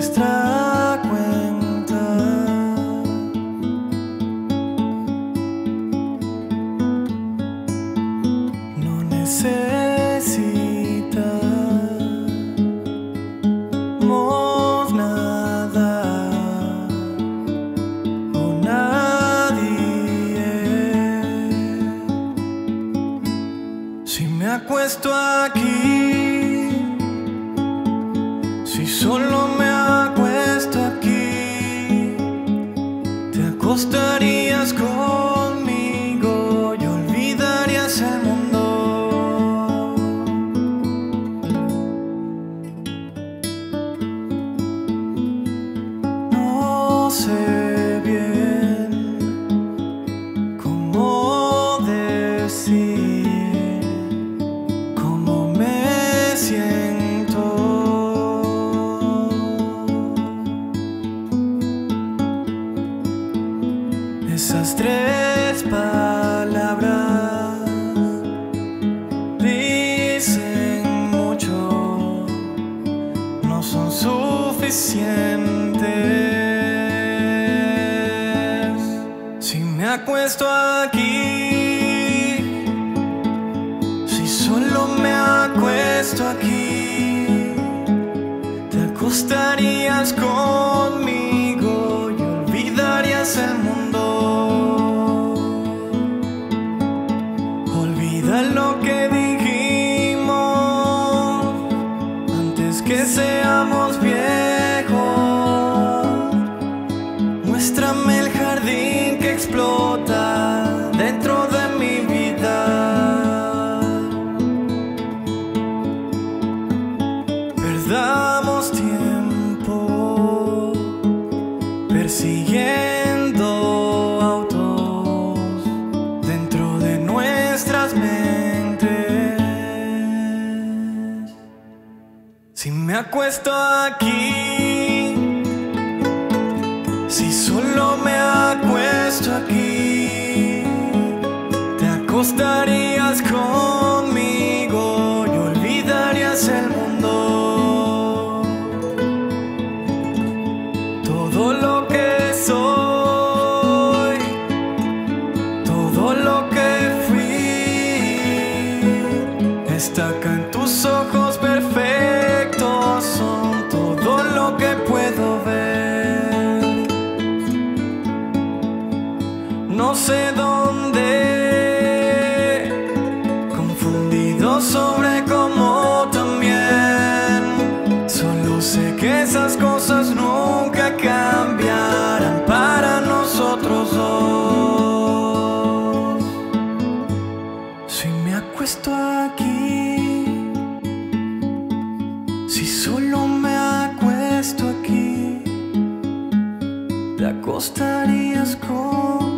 nuestra cuenta. No necesitamos nada o nadie. Si me acuesto aquí, si solo acostarías conmigo y olvidarías el mundo. No sé Esas tres palabras dicen mucho, no son suficientes. Si me acuesto aquí, si solo me acuesto aquí, te acostarías conmigo y olvidarías el mundo. Persiguiendo autos dentro de nuestras mentes. Si me acuesto aquí, si solo me acuesto aquí, te acostarías conmigo en tus ojos perfectos, son todo lo que puedo ver. No sé dónde, confundido sobre cómo también. Solo sé que esas cosas nunca si solo me acuesto aquí, te acostarías conmigo